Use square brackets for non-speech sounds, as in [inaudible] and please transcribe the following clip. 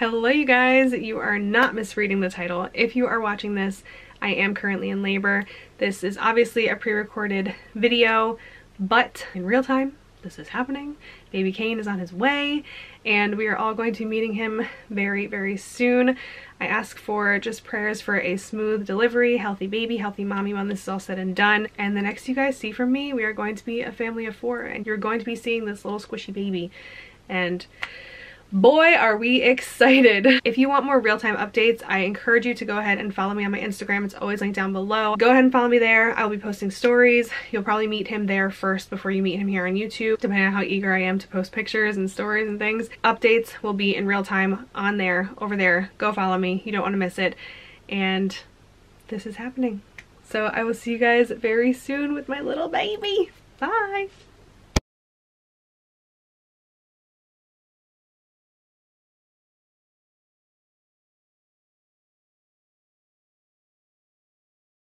Hello you guys, you are not misreading the title. If you are watching this, I am currently in labor. This is obviously a pre-recorded video, but in real time, this is happening. Baby Kane is on his way and we are all going to be meeting him very, very soon. I ask for just prayers for a smooth delivery, healthy baby, healthy mommy when this is all said and done. And the next you guys see from me, we are going to be a family of four and you're going to be seeing this little squishy baby. And Boy, are we excited. [laughs] If you want more real-time updates, I encourage you to go ahead and follow me on my Instagram. It's always linked down below. Go ahead and follow me there. I'll be posting stories. You'll probably meet him there first before you meet him here on YouTube, depending on how eager I am to post pictures and stories and things. Updates will be in real time on there, over there. Go follow me. You don't want to miss it. And this is happening. So I will see you guys very soon with my little baby. Bye!